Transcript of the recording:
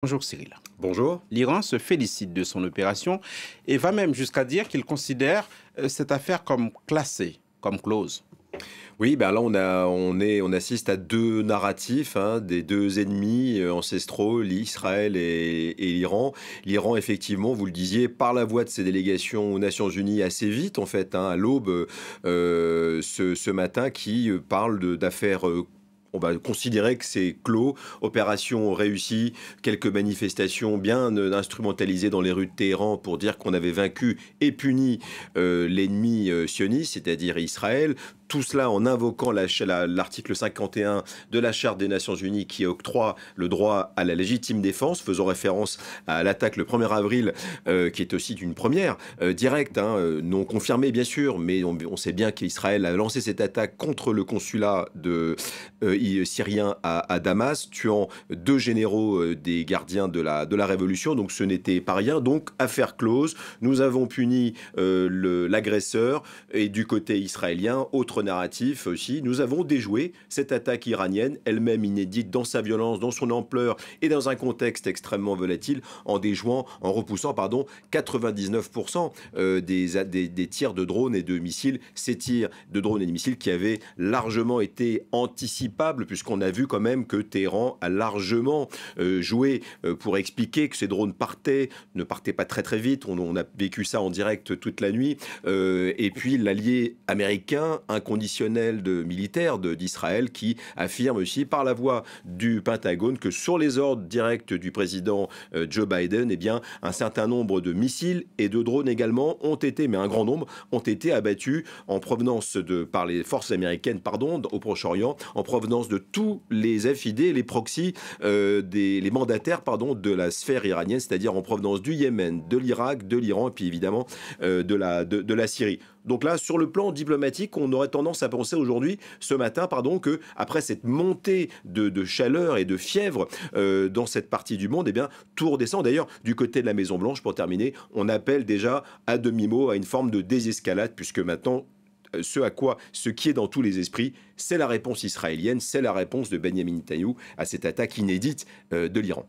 Bonjour Cyril. Bonjour. L'Iran se félicite de son opération et va même jusqu'à dire qu'il considère euh, cette affaire comme classée, comme close. Oui, ben là on, a, on, est, on assiste à deux narratifs, hein, des deux ennemis euh, ancestraux, l'Israël et, l'Iran. L'Iran, effectivement, vous le disiez, par la voix de ses délégations aux Nations Unies assez vite, en fait, hein, à l'aube euh, ce, ce, matin, qui parle d'affaires on va considérer que c'est clos, opération réussie, quelques manifestations bien euh, instrumentalisées dans les rues de Téhéran pour dire qu'on avait vaincu et puni euh, l'ennemi euh, sioniste, c'est-à-dire Israël. Tout cela en invoquant l'article 51 de la Charte des Nations Unies qui octroie le droit à la légitime défense, faisant référence à l'attaque le 1er avril, qui est aussi une première directe, hein, non confirmée bien sûr, mais on, sait bien qu'Israël a lancé cette attaque contre le consulat de syrien à, Damas, tuant deux généraux euh, des gardiens de la, de la révolution. Donc ce n'était pas rien. Donc affaire close. Nous avons puni euh, l'agresseur et du côté israélien, autre narratif aussi, nous avons déjoué cette attaque iranienne, elle-même inédite dans sa violence, dans son ampleur et dans un contexte extrêmement volatile, en déjouant, en repoussant pardon 99% euh, des, des, des tirs de drones et de missiles, ces tirs de drones et de missiles qui avaient largement été anticipables puisqu'on a vu quand même que Téhéran a largement euh, joué euh, pour expliquer que ces drones partaient, ne partaient pas très très vite. On, a vécu ça en direct toute la nuit. Euh, et puis l'allié américain inconditionnel de militaire d'Israël qui affirme aussi par la voix du Pentagone que sur les ordres directs du président Joe Biden, eh bien un certain nombre de missiles et de drones également ont été, mais un grand nombre, ont été abattus en provenance de par les forces américaines, pardon, au Proche-Orient, en provenance de tous les FID, les proxys, euh, des, les mandataires pardon, de la sphère iranienne, c'est-à-dire en provenance du Yémen, de l'Irak, de l'Iran et puis évidemment euh, de, la, de, la Syrie. Donc là, sur le plan diplomatique, on aurait tendance à penser aujourd'hui, ce matin, pardon, que après cette montée de, chaleur et de fièvre euh, dans cette partie du monde, eh bien, tout redescend. D'ailleurs, du côté de la Maison Blanche, pour terminer, on appelle déjà à demi-mot à une forme de désescalade, puisque maintenant ce à quoi, ce qui est dans tous les esprits, c'est la réponse israélienne, c'est la réponse de Benjamin Netanyahu à cette attaque inédite euh, de l'Iran.